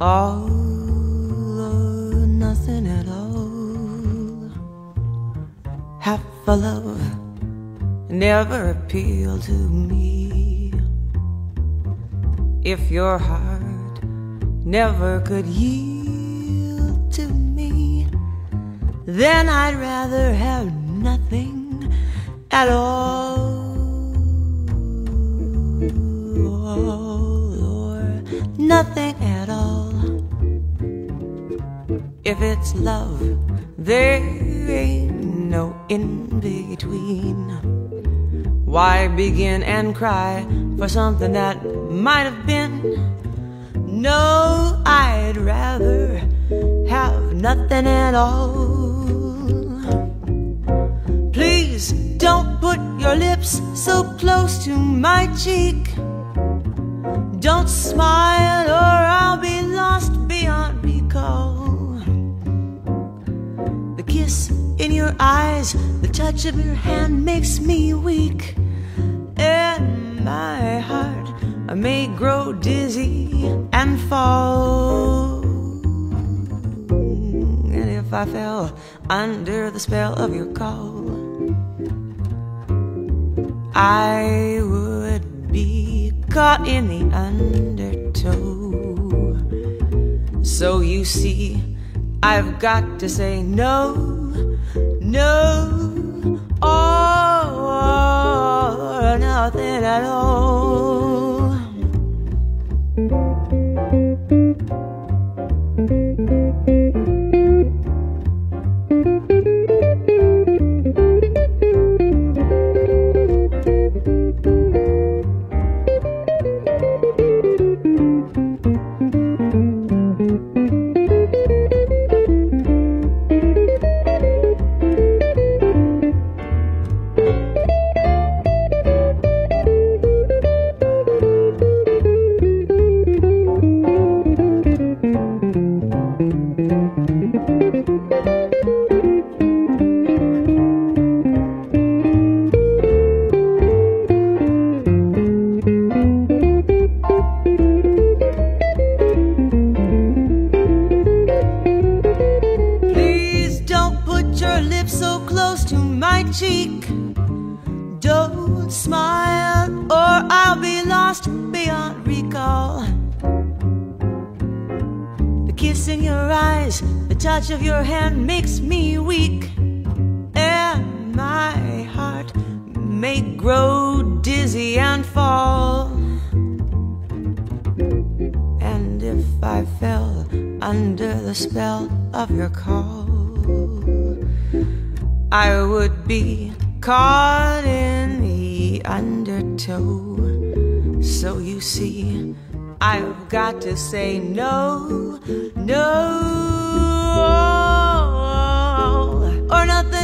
All or nothing at all. Half a love never appealed to me. If your heart never could yield to me, then I'd rather have nothing at all. Or nothing If it's love, there ain't no in between. Why begin and cry for something that might have been? No, I'd rather have nothing at all. Please don't put your lips so close to my cheek. Don't smile or I'll be lost beyond eyes, the touch of your hand makes me weak. And my heart may grow dizzy and fall. And if I fell under the spell of your call, I would be caught in the undertow. So you see, I've got to say no, no, or nothing at all. Smile, or I'll be lost beyond recall. The kiss in your eyes, the touch of your hand makes me weak. And my heart may grow dizzy and fall. And if I fell under the spell of your call, I would be caught in the undertow. So you see, I've got to say no, no, or nothing